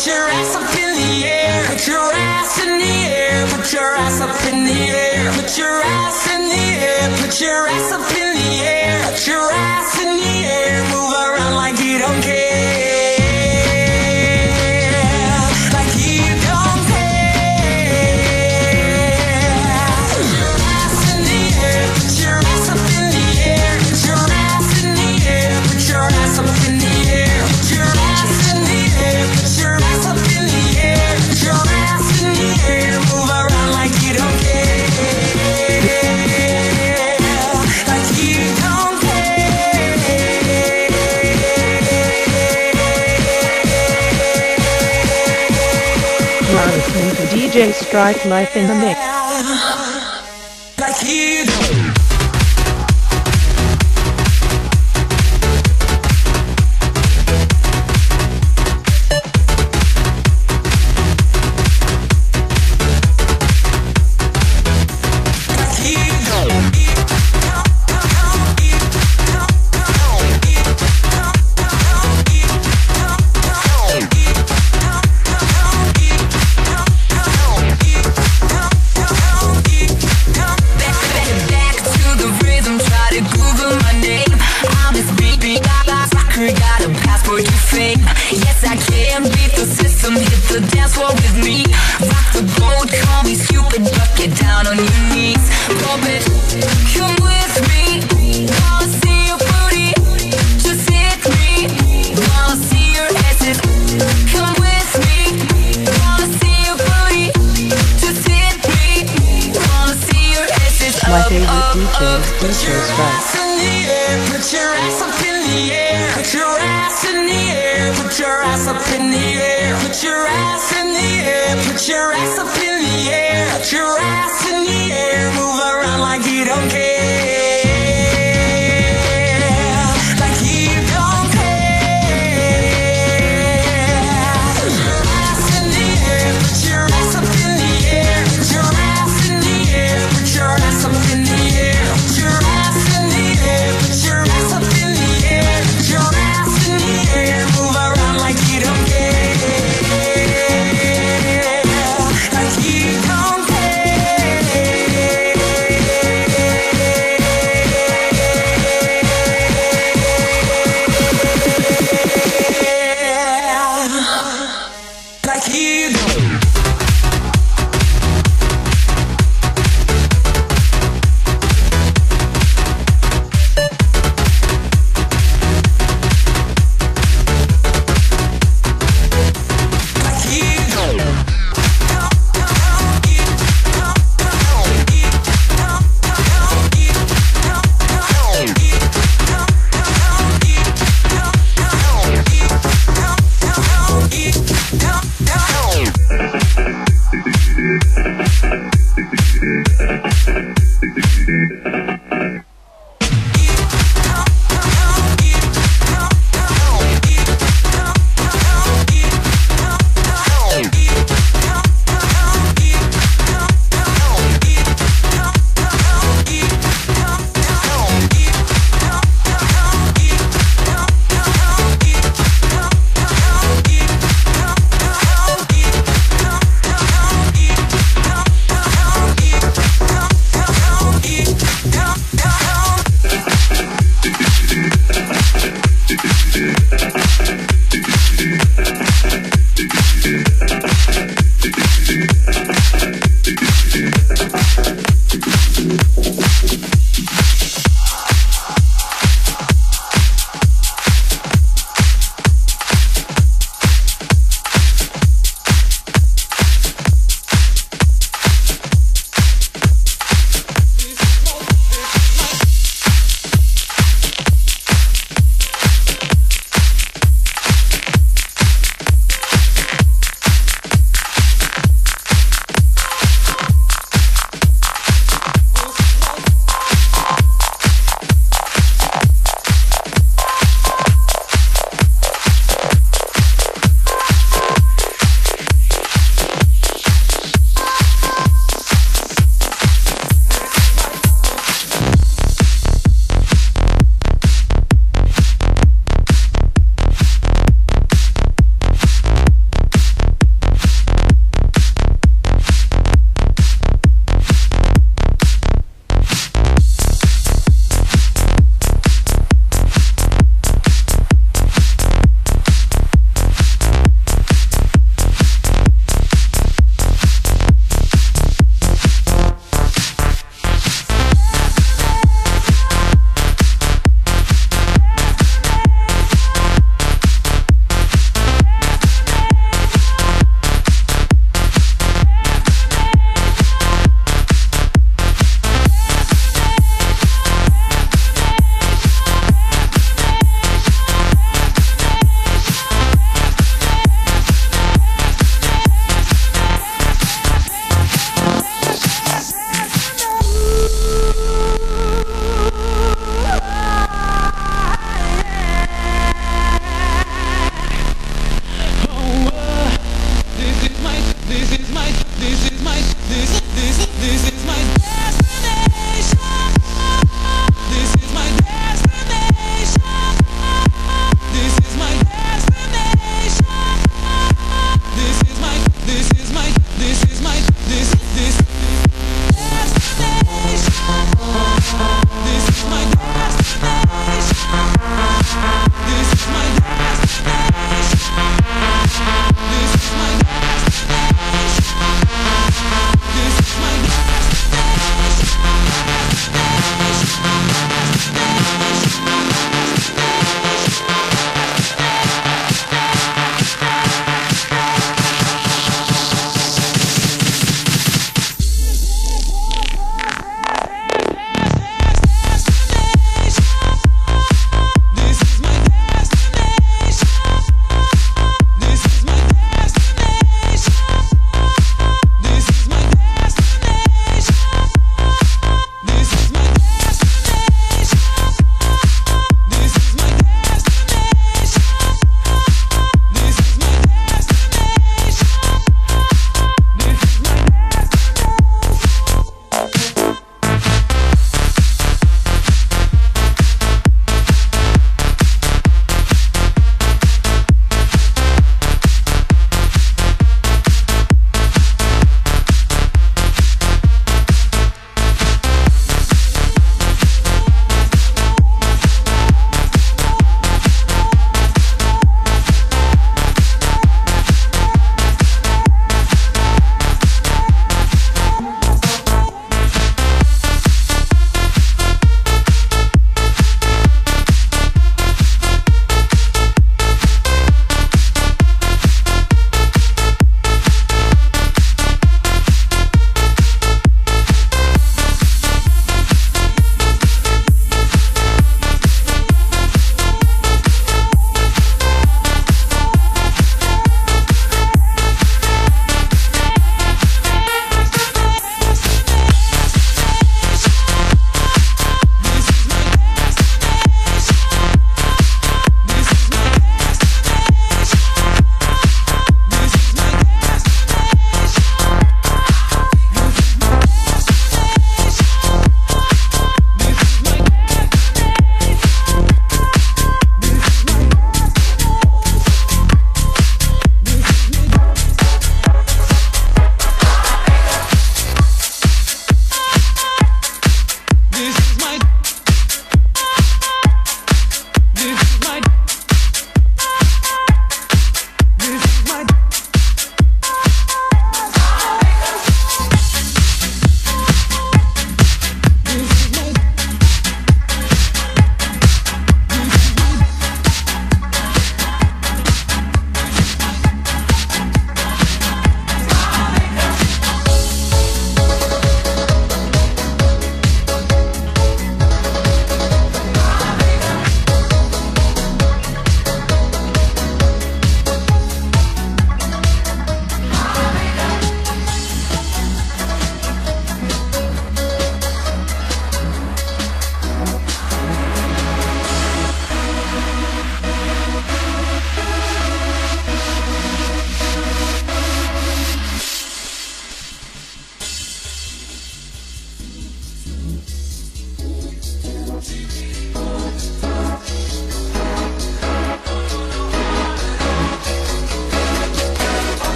Put your ass up in the air. Put your ass in the air. Put your ass up in the air. Put your ass in the air. Put your ass up in the air. DJ Strike Life in the Mix. Ass in the air, put your ass up in the air, put your ass in the air, put your ass up in the air, put your ass in the air, put your ass up in the air, put your ass in the air, move around like you don't care.